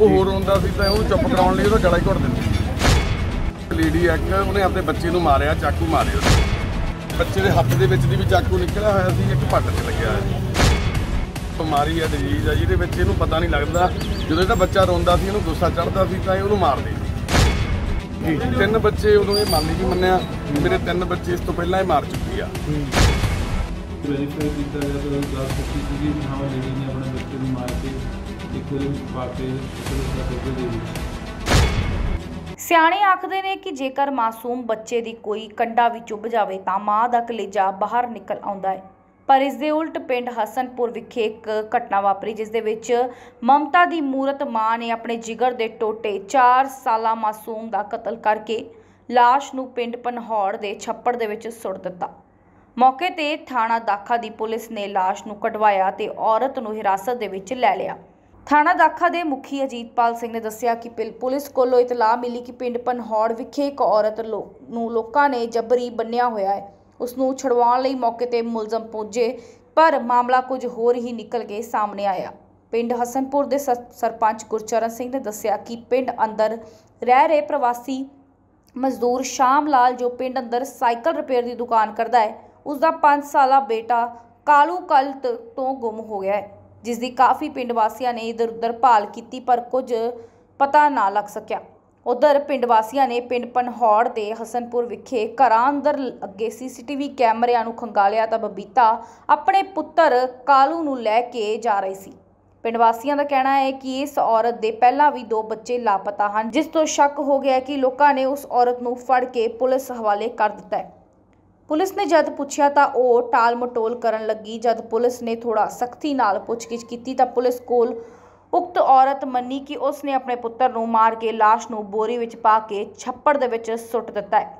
ਉਹ ਹੋਰ ਹੁੰਦਾ ਸੀ ਤਾਂ ਉਹਨੂੰ ਚੁੱਪ ਕਰਾਉਣ ਲਈ ਉਹਦਾ ਗਲਾ ਹੀ ਘੁੱਟ ਦਿੰਦੀ ਲੇਡੀ ਇੱਕ ਉਹਨੇ ਆਪਣੇ ਬੱਚੇ ਨੂੰ ਮਾਰਿਆ, ਚਾਕੂ ਮਾਰਿਆ ਬੱਚੇ ਦੇ ਹੱਥ ਦੇ ਵਿੱਚ ਦੀ ਵੀ ਚਾਕੂ ਨਿਕਲਿਆ ਹੋਇਆ ਸੀ, ਇੱਕ ਪੱਟ 'ਚ ਲੱਗਿਆ ਹੋਇਆ ਬਿਮਾਰੀ ਹੈ ਡਿਜ਼ੀਜ਼ ਹੈ ਜਿਹਦੇ ਵਿੱਚ ਇਹਨੂੰ ਪਤਾ ਨਹੀਂ ਲੱਗਦਾ। ਜਦੋਂ ਇਹਦਾ ਬੱਚਾ ਰੋਂਦਾ ਸੀ, ਇਹਨੂੰ ਗੁੱਸਾ ਚੜਦਾ ਸੀ, ਤਾਂ ਇਹ ਉਹਨੂੰ ਮਾਰਦੇ ਸੀ। ਜੀ ਤਿੰਨ ਬੱਚੇ ਉਦੋਂ ਇਹ ਮੰਨ ਵੀ ਮੰਨਿਆ, ਮੇਰੇ ਤਿੰਨ ਬੱਚੇ ਇਸ ਤੋਂ ਪਹਿਲਾਂ ਇਹ ਮਾਰ ਚੁੱਕੀ ਆ। ਵੈਰੀਫਾਈ ਕੀਤਾ ਗਿਆ ਤਾਂ ਗੱਲ ਸੱਚੀ ਸੀਗੀ ਹਾਂ ਲੇਡੀ ਇੱਕ ਵਿੱਚ ਪਾ ਕੇ ਪੁਲਿਸ ਦਾ ਡੱਬੇ ਦੇ ਵਿੱਚ ਸਿਆਣੇ ਆਖਦੇ ਨੇ ਕਿ ਜੇਕਰ ਮਾਸੂਮ ਬੱਚੇ ਦੀ ਕੋਈ ਕੰਡਾ ਵੀ ਚੁੱਭ ਜਾਵੇ ਤਾਂ ਮਾਂ ਦਾ ਕਲੇਜਾ ਬਾਹਰ ਨਿਕਲ ਆਉਂਦਾ ਹੈ। ਪਰ ਇਸ ਦੇ ਉਲਟ ਪਿੰਡ ਹਸਨਪੁਰ ਵਿਖੇ ਇੱਕ ਘਟਨਾ ਵਾਪਰੀ ਜਿਸ ਦੇ ਵਿੱਚ ਮਮਤਾ ਦੀ ਮੂਰਤ ਮਾਂ ਨੇ ਆਪਣੇ ਜਿਗਰ ਦੇ ਟੋਟੇ 4 ਸਾਲਾ ਮਾਸੂਮ ਦਾ ਕਤਲ ਕਰਕੇ ਲਾਸ਼ ਨੂੰ ਪਿੰਡ ਪਨਹੌੜ ਦੇ ਛੱਪੜ ਦੇ ਵਿੱਚ ਸੁੱਟ ਦਿੱਤਾ। ਮੌਕੇ ਤੇ ਥਾਣਾ ਦਾਖਾ ਦੀ ਪੁਲਿਸ ਨੇ ਲਾਸ਼ ਨੂੰ ਕਢਵਾਇਆ ਤੇ ਔਰਤ ਨੂੰ ਹਿਰਾਸਤ ਦੇ ਵਿੱਚ ਲੈ ਲਿਆ। ਥਾਣਾ ਦਾਖਾ ਦੇ ਮੁਖੀ ਅਜੀਤਪਾਲ ਸਿੰਘ ਨੇ ਦੱਸਿਆ ਕਿ ਪਿਲ- ਪੁਲਿਸ ਕੋਲੋਂ ਇਤਲਾਹ ਮਿਲੀ ਕਿ ਪਿੰਡ ਪਨਹੌੜ ਵਿਖੇ ਇੱਕ ਔਰਤ ਲੋ- ਨੂੰ ਲੋਕਾਂ ਨੇ ਜਬਰੀ ਬੰਨਿਆ ਹੋਇਆ ਹੈ। ਉਸ ਨੂੰ ਛੁਡਵਾਉਣ ਲਈ ਮੌਕੇ ਤੇ ਮੁਲਜ਼ਮ ਪਹੁੰਚੇ ਪਰ ਮਾਮਲਾ ਕੁਝ ਹੋਰ ਹੀ ਨਿਕਲ ਕੇ ਸਾਹਮਣੇ ਆਇਆ। ਪਿੰਡ ਹਸਨਪੁਰ ਦੇ ਸ- ਸਰਪੰਚ ਗੁਰਚਰਨ ਸਿੰਘ ਨੇ ਦੱਸਿਆ ਕਿ ਪਿੰਡ ਅੰਦਰ ਰਹਿ ਰਹੇ ਪ੍ਰਵਾਸੀ ਮਜ਼ਦੂਰ ਸ਼ਾਮ ਲਾਲ, ਜੋ ਪਿੰਡ ਅੰਦਰ ਸਾਈਕਲ ਰਿਪੇਅਰ ਦੀ ਦੁਕਾਨ ਕਰਦਾ ਹੈ ਉਸ ਦਾ 5 ਸਾਲਾ ਬੇਟਾ ਕਾਲੂ ਕੱਲ ਤੋਂ ਗੁੰਮ ਹੋ ਗਿਆ ਹੈ। ਜਿਸ ਦੀ ਕਾਫੀ ਪਿੰਡ ਵਾਸੀਆਂ ਨੇ ਇਧਰ ਉਧਰ ਭਾਲ ਕੀਤੀ, ਪਰ ਕੁਝ ਪਤਾ ਨਾ ਲੱਗ ਸਕਿਆ। ਉਧਰ ਪਿੰਡ ਵਾਸੀਆਂ ਨੇ ਪਿੰਡ ਪਨਹੌੜ ਦੇ ਹਸਨਪੁਰ ਵਿਖੇ ਘਰਾਂ ਅੰਦਰ ਅੱਗੇ ਸੀਸੀਟੀਵੀ ਕੈਮਰਿਆਂ ਨੂੰ ਖੰਗਾਲਿਆ ਤਾਂ ਬਬੀਤਾ ਆਪਣੇ ਪੁੱਤਰ ਕਾਲੂ ਨੂੰ ਲੈ ਕੇ ਜਾ ਰਹੀ ਸੀ। ਪਿੰਡ ਵਾਸੀਆਂ ਦਾ ਕਹਿਣਾ ਹੈ ਕਿ ਇਸ ਔਰਤ ਦੇ ਪਹਿਲਾਂ ਵੀ ਦੋ ਬੱਚੇ ਲਾਪਤਾ ਹਨ, ਜਿਸ ਤੋਂ ਸ਼ੱਕ ਹੋ ਗਿਆ ਕਿ ਲੋਕਾਂ ਨੇ ਉਸ ਔਰਤ ਨੂੰ ਫੜ ਕੇ ਪੁਲਿਸ ਹਵਾਲੇ ਕਰ ਦਿੱਤਾ ਹੈ। ਪੁਲਿਸ ਨੇ ਜਦ ਪੁੱਛਿਆ ਤਾਂ ਉਹ ਟਾਲ ਮਟੋਲ ਕਰਨ ਲੱਗੀ। ਜਦ ਪੁਲਿਸ ਨੇ ਥੋੜਾ ਸਖਤੀ ਨਾਲ ਪੁੱਛਗਿੱਛ ਕੀਤੀ ਤਾਂ ਪੁਲਿਸ ਕੋਲ ਉਕਤ ਔਰਤ ਮੰਨੀ ਕਿ ਉਸ ਨੇ ਆਪਣੇ ਪੁੱਤਰ ਨੂੰ ਮਾਰ ਕੇ ਲਾਸ਼ ਨੂੰ ਬੋਰੀ ਵਿੱਚ ਪਾ ਕੇ ਛੱਪੜ ਦੇ ਵਿੱਚ ਸੁੱਟ ਦਿੱਤਾ ਹੈ।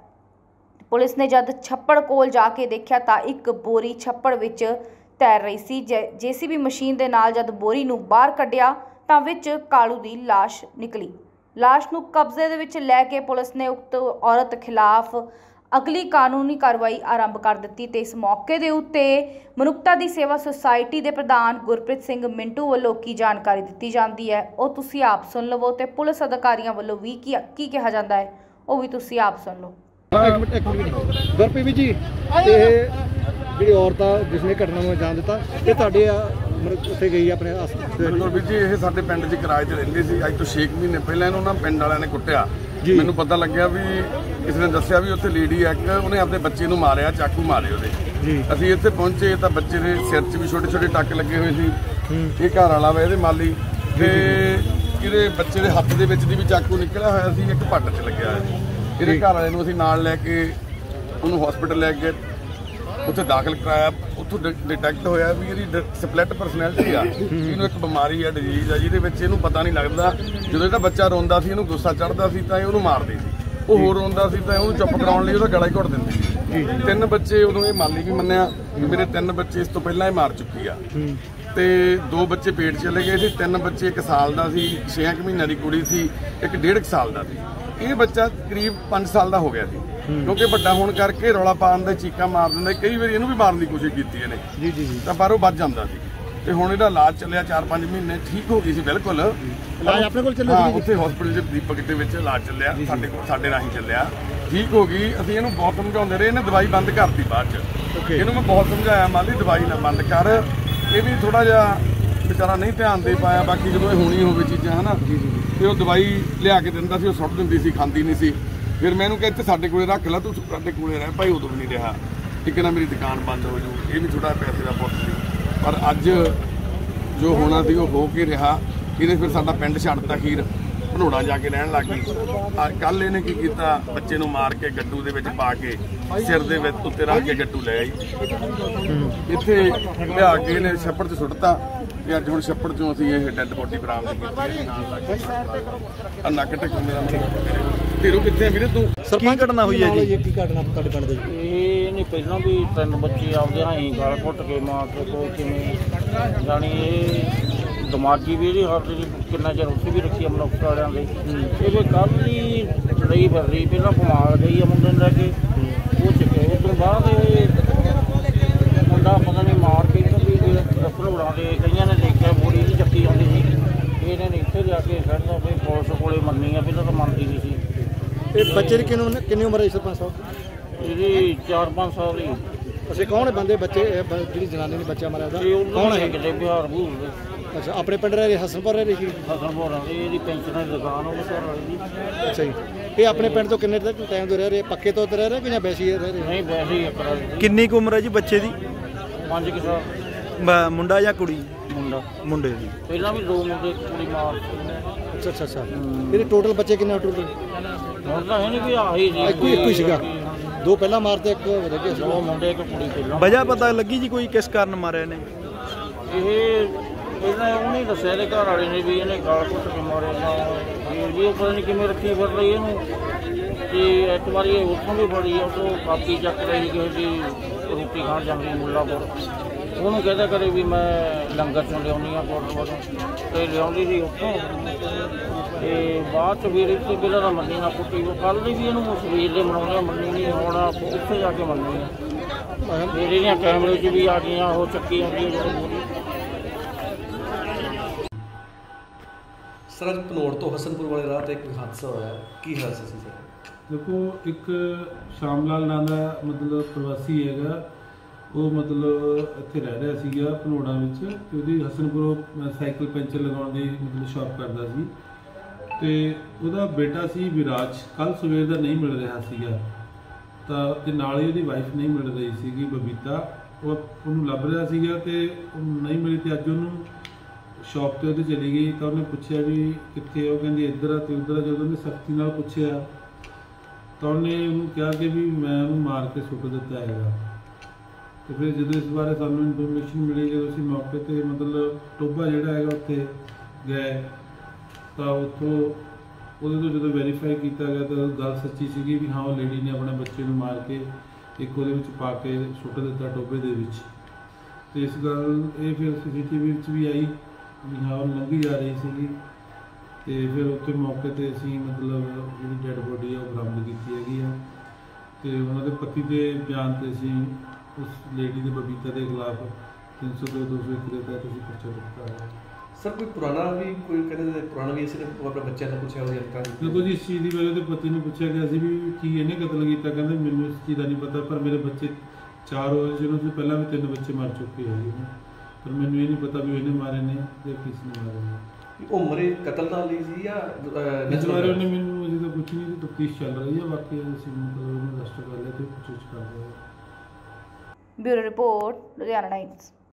ਪੁਲਿਸ ਨੇ ਜਦ ਛੱਪੜ ਕੋਲ ਜਾ ਕੇ ਦੇਖਿਆ ਤਾਂ ਇੱਕ ਬੋਰੀ ਛੱਪੜ ਵਿੱਚ ਤੈਰ ਰਹੀ ਸੀ। ਜੀਸੀਬੀ ਮਸ਼ੀਨ ਦੇ ਨਾਲ ਜਦ ਬੋਰੀ ਨੂੰ ਬਾਹਰ ਕੱਢਿਆ ਤਾਂ ਵਿੱਚ ਕਾਲੂ ਦੀ ਲਾਸ਼ ਨਿਕਲੀ। ਲਾਸ਼ ਨੂੰ ਕਬਜ਼ੇ ਦੇ ਵਿੱਚ ਲੈ ਕੇ ਪੁਲਿਸ ਨੇ ਉਕਤ ਔਰਤ ਖਿਲਾਫ ਅਗਲੀ ਕਾਨੂੰਨੀ ਕਾਰਵਾਈ ਆਰੰਭ ਕਰ ਦਿੱਤੀ ਤੇ ਇਸ ਮੌਕੇ ਦੇ ਉੱਤੇ ਮਨੁੱਖਤਾ ਦੀ ਸੇਵਾ ਸੁਸਾਇਟੀ ਦੇ ਪ੍ਰਧਾਨ ਗੁਰਪ੍ਰੀਤ ਸਿੰਘ ਮਿੰਟੂ ਵੱਲੋਂ ਕੀ ਜਾਣਕਾਰੀ ਦਿੱਤੀ ਜਾਂਦੀ ਹੈ? ਉਹ ਤੁਸੀਂ ਆਪ ਸੁਣ ਲਵੋ ਤੇ ਪੁਲਿਸ ਅਧਿਕਾਰੀਆਂ ਵੱਲੋਂ ਵੀ ਕੀ ਕੀ ਕਿਹਾ ਜਾਂਦਾ ਹੈ? ਉਹ ਵੀ ਤੁਸੀਂ ਆਪ ਸੁਣ ਲਓ। ਇੱਕ ਮਿੰਟ ਇੱਕ ਮਿੰਟ। ਗੁਰਪ੍ਰੀਤ ਜੀ ਇਹ ਜਿਹੜੀ ਔਰਤ ਆ ਜਿਸਨੇ ਘਟਨਾ ਨੂੰ ਅੰਜਾਮ ਦਿੱਤਾ ਇਹ ਤੁਹਾਡੇ ਉੱਥੇ ਗਈ ਆਪਣੇ ਬਿਲਕੁਲ ਵੀਰ ਜੀ ਇਹ ਸਾਡੇ ਪਿੰਡ 'ਚ ਕਿਰਾਏ ਤੇ ਰਹਿੰਦੇ ਸੀ। ਅੱਜ ਤੋਂ 6 ਮਹੀਨੇ ਪਹਿਲਾਂ ਇਹਨੂੰ ਨਾ ਪਿੰਡ ਵਾਲਿਆਂ ਨੇ ਕੁੱਟਿਆ। ਮੈਨੂੰ ਪਤਾ ਲੱਗਿਆ ਵੀ ਕਿਸੇ ਨੇ ਦੱਸਿਆ ਵੀ ਉੱਥੇ ਲੇਡੀ ਇੱਕ ਉਹਨੇ ਆਪਣੇ ਬੱਚੇ ਨੂੰ ਮਾਰਿਆ ਚਾਕੂ ਮਾਰੇ ਉਹਦੇ। ਅਸੀਂ ਇੱਥੇ ਪਹੁੰਚੇ ਤਾਂ ਬੱਚੇ ਦੇ ਸਿਰ 'ਚ ਵੀ ਛੋਟੇ ਛੋਟੇ ਟੱਕ ਲੱਗੇ ਹੋਏ ਸੀ। ਇਹ ਘਰ ਵਾਲਾ ਵਾ ਇਹਦੇ ਮਾਲੀ। ਤੇ ਇਹਦੇ ਬੱਚੇ ਦੇ ਹੱਥ ਦੇ ਵਿੱਚ ਦੀ ਵੀ ਚਾਕੂ ਨਿਕਲਿਆ ਹੋਇਆ ਸੀ ਇੱਕ ਪੱਟ 'ਚ ਲੱਗਿਆ ਹੋਇਆ ਇਹਦੇ ਘਰ ਵਾਲੇ ਨੂੰ ਅਸੀਂ ਨਾਲ ਲੈ ਕੇ ਉਹਨੂੰ ਹਸਪੀਟਲ ਲੈ ਕੇ ਉੱਥੇ ਦਾਖਲ ਕਰਾਇਆ। ਉੱਥੋਂ ਡਿਟੈਕਟ ਹੋਇਆ ਵੀ ਇਹਦੀ ਸਪਲਿਟ ਪਰਸਨੈਲਿਟੀ ਆ। ਇਹਨੂੰ ਇੱਕ ਬਿਮਾਰੀ ਆ ਡਿਜ਼ੀਜ਼ ਆ ਜਿਹਦੇ ਵਿੱਚ ਇਹਨੂੰ ਪਤਾ ਨਹੀਂ ਲੱਗਦਾ। ਜਦੋਂ ਇਹਦਾ ਬੱਚਾ ਰੋਂਦਾ ਸੀ ਇਹਨੂੰ ਗੁੱਸਾ ਚੜਦਾ ਸੀ ਤਾਂ ਇਹ ਉਹਨੂੰ ਮਾਰਦੀ ਸੀ। ਉਹ ਹੋਰ ਰੋਂਦਾ ਸੀ ਤਾਂ ਉਹਨੂੰ ਚੁੱਪ ਕਰਾਉਣ ਲਈ ਉਹਦਾ ਗਲਾ ਹੀ ਘੁੱਟ ਦਿੰਦੀ ਸੀ। ਤਿੰਨ ਬੱਚੇ ਉਦੋਂ ਇਹ ਮਾਲੀ ਵੀ ਮੰਨਿਆ ਵੀ ਮੇਰੇ ਤਿੰਨ ਬੱਚੇ ਇਸ ਤੋਂ ਪਹਿਲਾਂ ਹੀ ਮਾਰ ਚੁੱਕੀ ਆ। ਤੇ ਦੋ ਬੱਚੇ ਪੇਟ ਚਲੇ ਗਏ ਸੀ ਤਿੰਨ ਬੱਚੇ 1 ਸਾਲ ਦਾ ਸੀ 6 ਮਹੀਨਿਆਂ ਦੀ ਕੁੜੀ ਸੀ ਇੱਕ ਡੇਢ ਕੁ ਸਾਲ ਦਾ ਸੀ। ਇਹ ਬੱਚਾ ਕਰੀਬ 5 ਸਾਲ ਦਾ ਹੋ ਗਿਆ ਸੀ। ਕਿਉਂਕਿ ਵੱਡਾ ਹੋਣ ਕਰਕੇ ਰੌਲਾ ਪਾਉਣ ਦੇ ਚੀਕਾਂ ਮਾਰ ਦਿੰਦਾ। ਕਈ ਵਾਰੀ ਇਹਨੂੰ ਵੀ ਮਾਰਨ ਦੀ ਕੋਸ਼ਿਸ਼ ਕੀਤੀ ਇਹਨੇ। ਜੀ ਜੀ ਜੀ। ਤਾਂ ਪਰ ਉਹ ਬਚ ਜਾਂਦਾ ਸੀ। ਤੇ ਹੁਣ ਇਹਦਾ ਇਲਾਜ ਚੱਲਿਆ 4-5 ਮਹੀਨੇ ਠੀਕ ਹੋ ਗਈ ਸੀ ਬਿਲਕੁਲ। ਇਲਾਜ ਆਪਣੇ ਕੋਲ ਚੱਲਿਆ ਸੀ? ਉੱਥੇ ਹਸਪੀਟਲ ਦੇ ਦੀਪਕ ਦੇ ਵਿੱਚ ਇਲਾਜ ਚੱਲਿਆ ਸਾਡੇ ਕੋਲ ਸਾਡੇ ਰਾਹੀਂ ਚੱਲਿਆ। ਠੀਕ ਹੋ ਗਈ। ਅਸੀਂ ਇਹਨੂੰ ਬਹੁਤ ਸਮਝਾਉਂਦੇ ਰਹੇ। ਇਹਨੇ ਦਵਾਈ ਬੰਦ ਕਰਤੀ ਬਾਅਦ ਚ. ਇਹਨੂੰ ਮੈਂ ਬਹੁਤ ਸਮਝਾਇਆ ਮਾਲੀ ਦਵਾਈ ਨਾ ਬੰਦ ਕਰ। ਇਹ ਵੀ ਥੋੜਾ ਜਿਹਾ ਵਿਚਾਰਾ ਨਹੀਂ ਧਿਆਨ ਦੇ ਪਾਇਆ ਬਾਕੀ ਜਦੋਂ ਇਹ ਹੋਣੀ ਹੋਵੇ ਚੀਜ਼ਾਂ ਹਨਾ। ਤੇ ਉਹ ਦਵਾਈ ਲਿਆ ਕੇ ਦਿੰਦਾ ਸੀ ਉਹ ਸੁੱਟ ਦਿੰਦੀ ਸੀ ਖਾਂਦੀ ਨਹੀਂ ਸੀ। ਫਿਰ ਮੈਨੂੰ ਇਹਨੂੰ ਕਿਹਾ, ਇੱਥੇ ਸਾਡੇ ਕੋਲੇ ਰੱਖ ਲੈ, ਤੂੰ ਸਾਡੇ ਕੋਲੇ ਰਹਿ। ਭਾਈ ਉਦੋਂ ਵੀ ਨਹੀਂ ਰਿਹਾ। ਇੱਕ ਨਾ ਮੇਰੀ ਦੁਕਾਨ ਬੰਦ ਹੋ ਜੂ। ਇਹ ਵੀ ਥੋੜਾ ਪੈਸੇ ਦਾ ਪੁੱਤ ਸੀ। ਪਰ ਅੱਜ ਜੋ ਹੋਣਾ ਸੀ, ਉਹ ਹੋ ਕੇ ਰਿਹਾ। ਇਹਨੇ ਫਿਰ ਸਾਡਾ ਪਿੰਡ ਛੱਡਤਾ ਖੀਰ ਭਨੋੜਾ ਜਾ ਕੇ ਰਹਿਣ ਲੱਗ ਗਈ। ਕੱਲ ਇਹਨੇ ਕੀ ਕੀਤਾ? ਬੱਚੇ ਨੂੰ ਮਾਰ ਕੇ ਗੱਡੂ ਦੇ ਵਿੱਚ ਪਾ ਕੇ ਸਿਰ ਦੇ ਵਿੱਚ ਉੱਤੇ ਰੱਖ ਕੇ ਗੱਡੂ ਲੈ ਆਈ। ਇੱਥੇ ਲਿਆ ਕੇ ਇਹਨੇ ਛੱਪੜ 'ਚ ਸੁੱਟਤਾ। ਤੇ ਅੱਜ ਹੁਣ ਛੱਪੜ 'ਚੋਂ ਅਸੀਂ ਇਹ ਡੈੱਡ ਬੋਡੀ ਬਰਾਮਦ ਕੀਤੀ ਹੈ। ਨਾਲ ਲੱਗ ਕੇ ਨੱਕ ਟਕ ਮੇਰਾ ਮਤਲਬ ਧੀਰੂ ਕਿੱਥੇ ਆ ਵੀਰੇ ਤੂੰ? ਸਰ ਕੀ ਘਟਨਾ ਹੋਈ ਹੈ ਜੀ। ਕੀ ਘਟਨਾ ਤੁਹਾਡੇ ਪਿੰਡ ਦੇ ਜੀ ਇਹ ਨਹੀਂ ਪਹਿਲਾਂ ਵੀ ਤਿੰਨ ਬੱਚੇ ਆਪਦੇ ਹਾਈ ਗਾਲ ਘੁੱਟ ਕੇ ਮਾਰ ਕੇ ਕੋਈ ਕਿਵੇਂ ਜਾਣੀ ਇਹ ਦਿਮਾਗੀ ਵੀ ਇਹਦੀ ਹਾਲਤ ਜੀ ਕਿੰਨਾ ਚਿਰ ਉੱਥੇ ਵੀ ਰੱਖੀ ਅਮਲਕ ਵਾਲਿਆਂ ਦੇ। ਇਹ ਵੀ ਕੱਲ ਹੀ ਲਈ ਫਿਰ ਰਹੀ ਪਹਿਲਾਂ ਬਿਮਾਰ ਗਈ ਆ ਮੁੰਡੇ ਨੂੰ ਲੈ ਕੇ। ਉਹ ਚੱਕੇ ਉਸ ਤੋਂ ਬਾਅਦ ਇਹ ਮੁੰਡਾ ਪਤਾ ਨਹੀਂ ਮਾਰ ਕੇ ਤਾਂ ਵੀ ਰਸਲ ਉਡਾ ਦੇ ਕਈਆਂ ਨੇ ਦੇਖਿਆ ਬੋਰੀ ਦੀ ਚੱਕੀ ਆਉਂਦੀ ਸੀ। ਇਹਨਾਂ ਨੇ ਇੱਥੇ ਜਾ ਕੇ ਛੱਡਦਾ ਵੀ ਪੁਲਿਸ ਕੋਲੇ ਮੰਨੀ ਆ ਪਹਿਲਾਂ ਤਾਂ ਮੰਨਦੀ ਨਹੀਂ ਸੀ। ਇਹ ਬੱਚੇ ਦੀ ਕਿੰਨੀ ਕਿੰਨੀ ਉਮਰ ਹੈ ਸਰਪੰਚ ਸਾਹਿਬ? ਇਹਦੀ 4-5 ਸਾਲ ਦੀ। ਅਸੀਂ ਕੌਣ ਹੈ ਬੰਦੇ ਬੱਚੇ ਇਹ ਬ- ਜਿਹੜੀ ਜਨਾਨੀ ਨੇ ਬੱਚਾ ਮਾਰਿਆ ਦਾ ਇਹ ਉਹਨਾਂ ਕੌਣ ਨੇ ਹੈ ਕਿਤੇ ਬਿਹਾਰ ਦੇ। ਅੱਛਾ ਆਪਣੇ ਪਿੰਡ ਰਹਿ ਰਹੇ ਹਸਨਪੁਰ ਰਹਿ ਰਹੇ ਸੀ? ਹਸਨਪੁਰ ਦੀ ਇਹਦੀ ਪੈਨਸ਼ਨ ਦੀ ਦੁਕਾਨ ਉਹਦੇ ਘਰ ਵਾਲੀ ਦੀ ਅੱਛਾ ਜੀ। ਇਹ ਆਪਣੇ ਪਿੰਡ ਤੋਂ ਕਿੰਨੇ ਤੱਕ ਟਾਈਮ ਤੋਂ ਰਹਿ ਰਹੇ ਪੱਕੇ ਤੇ ਰਹਿ ਰਹੇ ਕਿ ਜਾਂ ਵੈਸੀ ਰਹਿ ਰਹੇ? ਨਹੀਂ ਵੈਸੇ ਹੀ ਕਿੰਨੀ ਕੁ ਉਮਰ ਹੈ ਜੀ ਬੱਚੇ ਦੀ? ਪੰਜ ਕਿਸਾ ਮੁੰਡਾ ਜਾਂ ਕੁੜੀ? ਮੁੰਡਾ। ਮੁੰਡੇ ਦੀ। ਪਹਿਲਾਂ ਵੀ ਦੋ ਮੁੰਡੇ ਕੁੜੀ ਮਾਰ ਅੱਛਾ ਅੱਛਾ ਅੱਛਾ। ਇਹਦੇ ਟੋਟਲ ਬੱਚੇ ਕਿੰਨੇ ਟੋਟਲ ਵੀ ਇੱਕੋ ਇੱਕੋ ਹੀ ਸੀਗਾ। ਦੋ ਪਹਿਲਾਂ ਮਾਰਤੇ ਇੱਕ ਰਹਿ ਗਿਆ ਸੀ। ਦੋ ਮੁੰਡੇ ਇੱਕ ਕੁੜੀ ਪਹਿਲਾਂ। ਵਜ੍ਹਾ ਪਤਾ ਲੱਗੀ ਜੀ ਕੋਈ ਕਿਸ ਕਾਰਨ ਮਾਰਿਆ ਨੇ ਇਹ ਇਹਨੇ ਉਹਨੇ ਦੱਸਿਆ ਇਹਦੇ ਘਰ ਵਾਲੇ ਨੇ ਵੀ ਇਹਨੇ ਗਾਲ ਘੁੱਟ ਕੇ ਮਾਰਿਆ ਨਾ ਜੀ ਉਹ ਪਤਾ ਨਹੀਂ ਕਿਵੇਂ ਰੱਖੀ ਫਿਰ ਲਈ ਇਹਨੂੰ। ਤੇ ਇੱਕ ਵਾਰੀ ਇਹ ਉੱਥੋਂ ਵੀ ਬੜੀ ਉਹ ਤੋਂ ਕਾਪੀ ਚੱਕ ਰਹੀ ਦੀ ਰੋਟੀ ਖਾਣ ਜਾਂਦੀ ਮੁੱਲਾਪੁਰ। ਉਹਨੂੰ ਕਹਿੰਦਾ ਕਰੇ ਵੀ ਮੈਂ ਲੰਗਰ ਚੋਂ ਲਿਆਉਣੀ ਆ ਗੁਰਦੁਆਰੋਂ ਤੇ ਲਿਆਉਂਦੀ ਸੀ ਉੱਥੋਂ। ਤੇ ਬਾਅਦ ਚ ਵੀਰ ਇੱਥੇ ਬਿਲਾ ਦਾ ਮੰਨੀ ਨਾ ਕੁੱਟੀ ਉਹ ਕੱਲ ਦੀ ਵੀ ਇਹਨੂੰ ਸਰੀਰ ਦੇ ਮਨਾਉਂਦੇ ਮੰਨੀ ਨਹੀਂ ਹੁਣ ਉੱਥੇ ਜਾ ਕੇ ਮੰਨੀ ਆ। ਫਿਰ ਇਹਦੀਆਂ ਕੈਮਰੇ 'ਚ ਵੀ ਆ ਗਈਆਂ ਉਹ ਚੱਕੀ ਆਉਂਦੀ ਜਦੋਂ ਸਰ ਅੱਜ ਪਨੋੜ ਤੋਂ ਹਸਨਪੁਰ ਵਾਲੇ ਰਾਹ ਤੇ ਇੱਕ ਹਾਦਸਾ ਹੋਇਆ। ਕੀ ਹਾਦਸਾ ਸੀ ਸਰ? ਦੇਖੋ ਇੱਕ ਸ਼ਾਮ ਲਾਲ ਨਾਂ ਦਾ ਮਤਲਬ ਪ੍ਰਵਾਸੀ ਹੈਗਾ। ਉਹ ਮਤਲਬ ਇੱਥੇ ਰਹਿ ਰਿਹਾ ਸੀਗਾ ਭਨੋੜਾ ਵਿੱਚ ਤੇ ਉਹਦੀ ਹਸਨਪੁਰੋਂ ਅਹ, ਸਾਈਕਲ ਪੈਂਚਰ ਲਗਾਉਣ ਦੀ ਮਤਲਬ ਸ਼ਾਪ ਕਰਦਾ ਸੀ। ਤੇ ਉਹਦਾ ਬੇਟਾ ਸੀ ਵਿਰਾਜ ਕੱਲ ਸਵੇਰ ਦਾ ਨਹੀਂ ਮਿਲ ਰਿਹਾ ਸੀਗਾ। ਤਾਂ ਤੇ ਨਾਲ ਹੀ ਉਹਦੀ ਵਾਈਫ ਨਹੀਂ ਮਿਲ ਰਹੀ ਸੀਗੀ ਬਬੀਤਾ। ਉਹ ਉਹਨੂੰ ਲੱਭ ਰਿਹਾ ਸੀਗਾ ਤੇ ਉਹ ਨਹੀਂ ਮਿਲੀ ਤੇ ਅੱਜ ਉਹਨੂੰ ਸ਼ਾਪ ਤੇ ਉਹਦੇ ਚਲੀ ਗਈ। ਤਾਂ ਉਹਨੇ ਪੁੱਛਿਆ ਵੀ ਕਿੱਥੇ ਉਹ ਕਹਿੰਦੀ ਇੱਧਰ ਆ ਤੇ ਉੱਧਰ ਆ। ਜਦੋਂ ਉਹਨੇ ਸਖਤੀ ਨਾਲ ਪੁੱਛਿਆ ਤਾਂ ਉਹਨੇ ਉਹਨੂੰ ਕਿਹਾ ਕਿ ਵੀ ਮੈਂ ਉਹਨੂੰ ਮਾਰ ਕੇ ਸੁੱਟ ਦਿੱਤਾ ਹੈਗਾ। ਤੇ ਫਿਰ ਜਦੋਂ ਇਸ ਬਾਰੇ ਸਾਨੂੰ ਇਨਫੋਰਮੇਸ਼ਨ ਮਿਲੀ, ਜਦੋਂ ਅਸੀਂ ਮੌਕੇ ਤੇ ਮਤਲਬ ਟੋਬਾ ਜਿਹੜਾ ਹੈਗਾ ਉੱਥੇ ਗਏ, ਤਾਂ ਉੱਥੋਂ ਉਹਦੇ ਤੋਂ ਜਦੋਂ ਵੈਰੀਫਾਈ ਕੀਤਾ ਗਿਆ ਤਾਂ ਗੱਲ ਸੱਚੀ ਸੀਗੀ ਵੀ ਹਾਂ, ਉਹ ਲੇਡੀ ਨੇ ਆਪਣੇ ਬੱਚੇ ਨੂੰ ਮਾਰ ਕੇ ਇੱਕ ਉਹਦੇ ਵਿੱਚ ਪਾ ਕੇ ਸੁੱਟ ਦਿੱਤਾ ਟੋਬੇ ਦੇ ਵਿੱਚ। ਤੇ ਇਸ ਗੱਲ ਇਹ ਫਿਰ ਸੀਸੀਟੀਵੀ ਵਿੱਚ ਵੀ ਆਈ ਵੀ ਹਾਂ, ਉਹ ਲੰਘੀ ਜਾ ਰਹੀ ਸੀਗੀ। ਤੇ ਫਿਰ ਉੱਥੇ ਮੌਕੇ ਤੇ ਅਸੀਂ ਮਤਲਬ ਜਿਹੜੀ ਡੈੱਡ ਬੋਡੀ ਆ, ਉਹ ਬਰਾਮਦ ਕੀਤੀ ਹੈਗੀ ਆ। ਤੇ ਉਹਨਾਂ ਦੇ ਪਤੀ ਦੇ ਬਿਆਨ ਤੇ ਅਸੀਂ ਉਸ ਲੇਡੀ ਦੇ ਬਬੀਤਾ ਦੇ ਖਿਲਾਫ 302 201 ਦੇ ਤਹਿਤ ਅਸੀਂ ਪਰਚਾ ਦਿੱਤਾ ਹੈ। ਸਰ ਕੋਈ ਪੁਰਾਣਾ ਵੀ ਕੋਈ ਕਹਿੰਦੇ ਪੁਰਾਣਾ ਵੀ ਇਸੇ ਨੇ ਆਪਣੇ ਬੱਚਿਆਂ ਤੋਂ ਪੁੱਛਿਆ ਹੋਵੇ ਅੰਕਲ ਦੇਖੋ ਜੀ ਇਸ ਚੀਜ਼ ਦੀ ਵਜ੍ਹਾ ਤੇ ਪਤੀ ਨੂੰ ਪੁੱਛਿਆ ਗਿਆ ਸੀ ਵੀ ਕੀ ਇਹਨੇ ਕਤਲ ਕੀਤਾ। ਕਹਿੰਦੇ ਮੈਨੂੰ ਇਸ ਚੀਜ਼ ਦਾ ਨਹੀਂ ਪਤਾ ਪਰ ਮੇਰੇ ਬੱਚੇ ਚਾਰ ਹੋਏ ਜਿਹਨਾਂ ਤੋਂ ਪਹਿਲਾਂ ਵੀ ਤਿੰਨ ਬੱਚੇ ਮਰ ਚੁੱਕੇ ਹੈਗੇ ਨੇ ਪਰ ਮੈਨੂੰ ਇਹ ਨਹੀਂ ਪਤਾ ਵੀ ਇਹਨੇ ਮਾਰੇ ਨੇ ਜਾਂ ਕਿਸ ਨੇ ਮਾਰੇ ਨੇ। ਉਹ ਮਰੇ ਕਤਲ ਨਾਲ ਲਈ ਸੀ ਜਾਂ ਉਹਨੇ death? ਮੈਨੂੰ ਅਜੇ ਤਾਂ ਕੁਝ ਨਹੀਂ ਦੀ ਤਫਤੀਸ਼ ਚੱਲ ਰਹੀ ਹੈ ਬਾਕੀ ਅਸੀਂ ਮਤਲਬ ਉਹਨੂੰ ਰੈਸਟ ਕਰ ਲਿਆ ਤੇ ਪੁੱਛਿਸ਼ ਕਰ ਰਹੇ ਹਾਂ ਬਿਊਰੋ ਰਿਪੋਰਟ ਲੁਧਿਆਣਾ ਟਾਈਮਸ